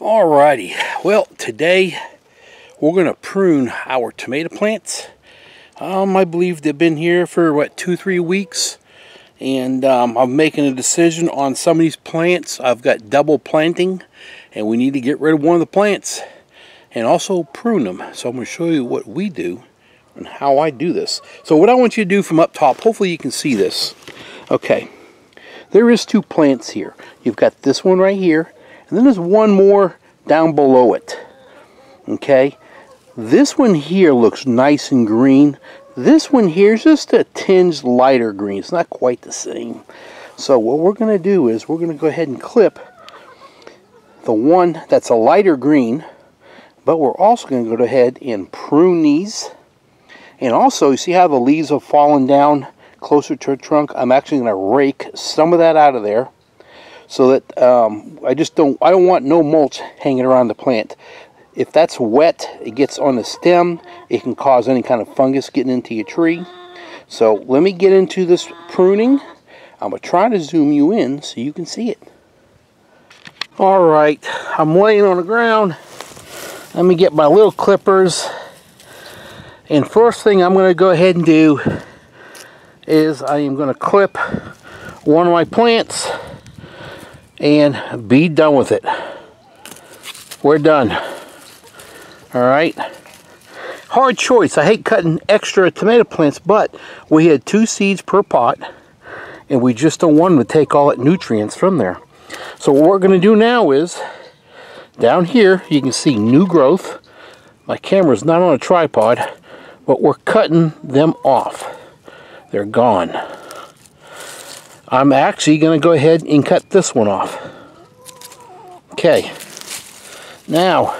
Alrighty, well today we're going to prune our tomato plants. Um, I believe they've been here for what two three weeks and um, I'm making a decision on some of these plants. I've got double planting and we need to get rid of one of the plants and also prune them. So I'm going to show you what we do and how I do this. So what I want you to do from up top, hopefully you can see this. Okay, there is two plants here. You've got this one right here and then there's one more down below it. Okay, this one here looks nice and green. This one here is just a tinge lighter green. It's not quite the same. So what we're going to do is we're going to go ahead and clip the one that's a lighter green. But we're also going to go ahead and prune these. And also, you see how the leaves have fallen down closer to the trunk? I'm actually going to rake some of that out of there so that um, I just don't I don't want no mulch hanging around the plant if that's wet, it gets on the stem. It can cause any kind of fungus getting into your tree. So let me get into this pruning. I'm to try to zoom you in so you can see it. All right, I'm laying on the ground. Let me get my little clippers. And first thing I'm going to go ahead and do is I am going to clip one of my plants and be done with it. We're done. All right. Hard choice. I hate cutting extra tomato plants, but we had two seeds per pot, and we just don't want to take all that nutrients from there. So what we're going to do now is, down here, you can see new growth. My camera's not on a tripod, but we're cutting them off. They're gone. I'm actually going to go ahead and cut this one off. Okay. Now,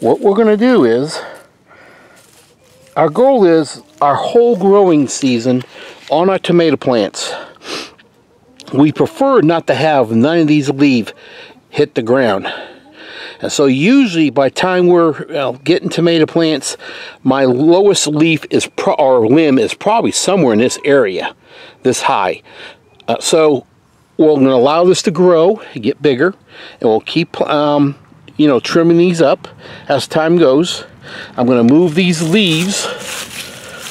what we're going to do is, our goal is our whole growing season on our tomato plants. We prefer not to have none of these leaves hit the ground. And so usually by time we're getting tomato plants, my lowest leaf is or limb is probably somewhere in this area, this high. Uh, so we're going to allow this to grow, get bigger, and we'll keep um, you know, trimming these up as time goes. I'm going to move these leaves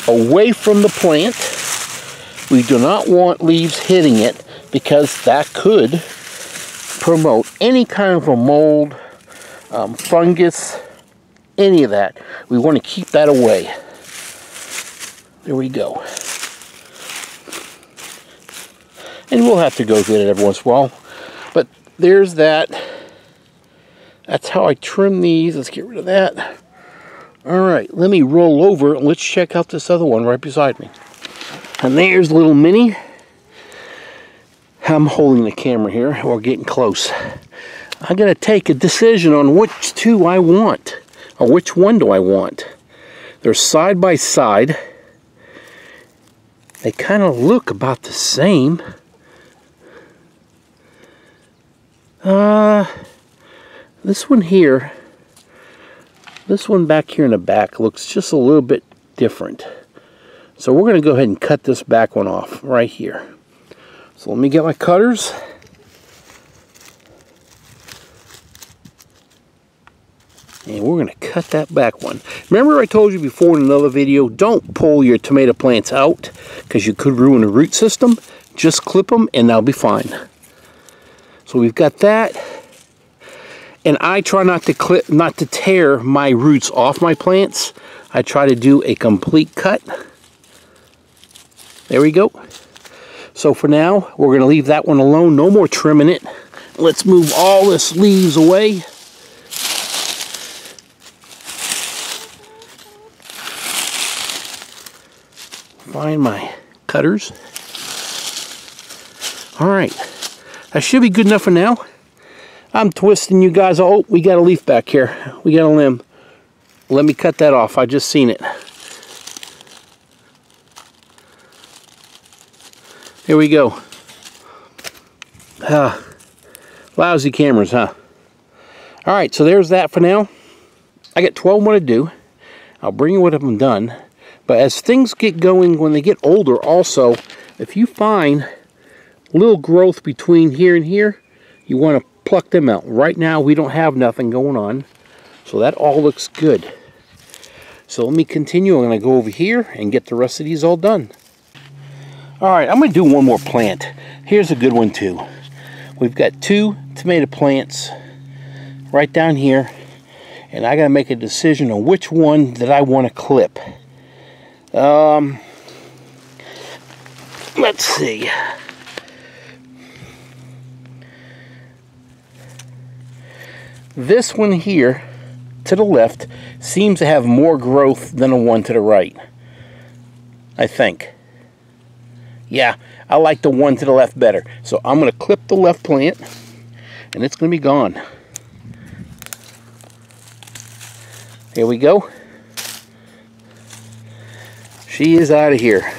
away from the plant. We do not want leaves hitting it because that could promote any kind of a mold, um, fungus, any of that. We want to keep that away. There we go. And we'll have to go get it every once in a while. But there's that. That's how I trim these. Let's get rid of that. All right, let me roll over and let's check out this other one right beside me. And there's little Minnie. I'm holding the camera here. We're getting close. I got to take a decision on which two I want, or which one do I want. They're side by side. They kind of look about the same. Uh, this one here, this one back here in the back looks just a little bit different. So we're going to go ahead and cut this back one off right here. So let me get my cutters. And we're going to cut that back one. Remember I told you before in another video, don't pull your tomato plants out because you could ruin the root system. Just clip them and they'll be fine. So we've got that and I try not to clip, not to tear my roots off my plants. I try to do a complete cut. There we go. So for now, we're going to leave that one alone. No more trimming it. Let's move all this leaves away. Find my cutters. All right. That should be good enough for now. I'm twisting you guys. Oh, we got a leaf back here. We got a limb. Let me cut that off. I just seen it. Here we go. Uh, lousy cameras, huh? All right, so there's that for now. I got 12 more to do. I'll bring you what I'm done. But as things get going, when they get older also, if you find little growth between here and here, you want to pluck them out. Right now, we don't have nothing going on. So that all looks good. So let me continue. I'm going to go over here and get the rest of these all done. All right, I'm going to do one more plant. Here's a good one too. We've got two tomato plants right down here. And I got to make a decision on which one that I want to clip. Um, let's see. This one here to the left seems to have more growth than the one to the right. I think. Yeah, I like the one to the left better. So I'm going to clip the left plant and it's going to be gone. Here we go. She is out of here.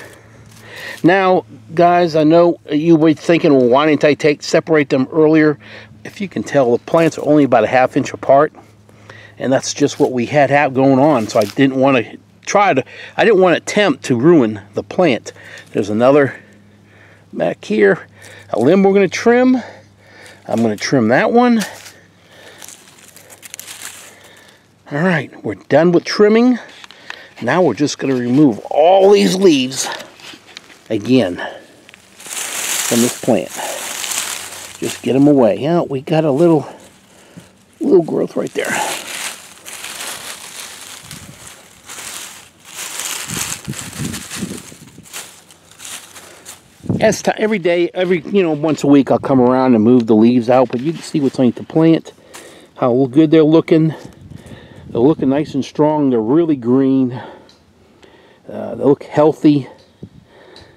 Now, guys, I know you were thinking, well, why didn't I take separate them earlier? If you can tell, the plants are only about a half inch apart and that's just what we had going on so I didn't want to try to I didn't want to attempt to ruin the plant there's another back here a limb we're going to trim I'm going to trim that one all right we're done with trimming now we're just going to remove all these leaves again from this plant just get them away yeah we got a little little growth right there as to every day, every you know once a week, I'll come around and move the leaves out. But you can see what's underneath the plant, how good they're looking. They're looking nice and strong. They're really green. Uh, they look healthy.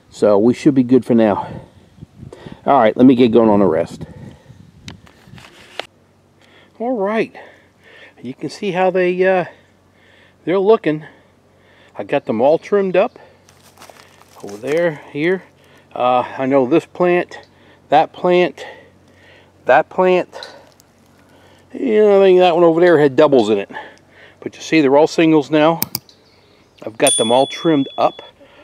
So we should be good for now. All right, let me get going on the rest. All right, you can see how they uh, they're looking. I got them all trimmed up over there, here. Uh, I know this plant, that plant, that plant, know, I think that one over there had doubles in it. But you see, they're all singles now. I've got them all trimmed up.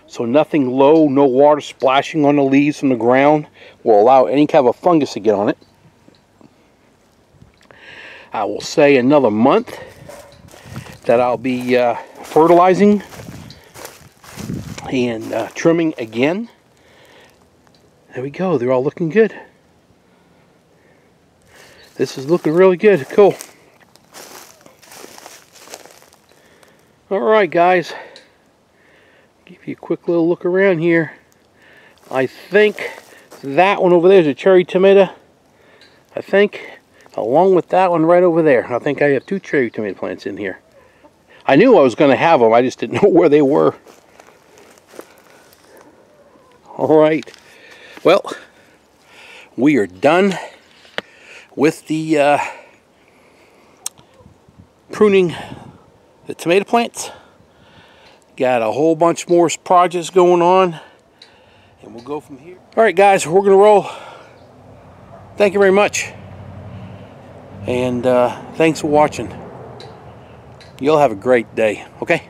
So nothing low, no water splashing on the leaves from the ground will allow any kind of a fungus to get on it. I will say another month that I'll be uh, fertilizing and uh, trimming again. There we go. They're all looking good. This is looking really good. Cool. Alright guys. Give you a quick little look around here. I think that one over there is a cherry tomato. I think along with that one right over there. I think I have two cherry tomato plants in here. I knew I was going to have them. I just didn't know where they were. All right. Well, we are done with the uh, pruning the tomato plants. Got a whole bunch more projects going on. And we'll go from here. All right, guys, we're going to roll. Thank you very much. And uh, thanks for watching. You'll have a great day, okay?